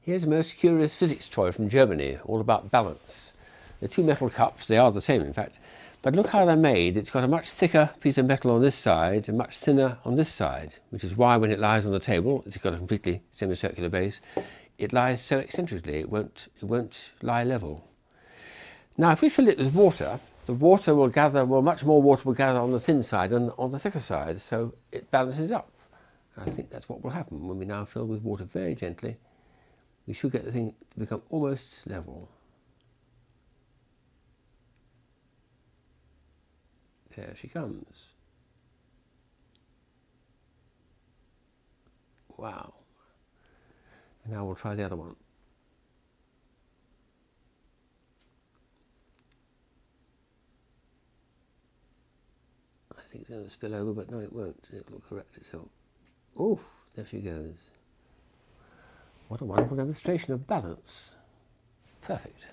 Here's a most curious physics toy from Germany, all about balance. The two metal cups, they are the same in fact, but look how they're made. It's got a much thicker piece of metal on this side and much thinner on this side, which is why when it lies on the table, it's got a completely semicircular base, it lies so eccentrically, it won't, it won't lie level. Now if we fill it with water, the water will gather, well much more water will gather on the thin side and on the thicker side, so it balances up. I think that's what will happen when we now fill with water very gently. We should get the thing to become almost level. There she comes. Wow. And now we'll try the other one. I think it's going to spill over, but no, it won't. It'll correct itself. Oof, there she goes. What a wonderful demonstration of balance. Perfect.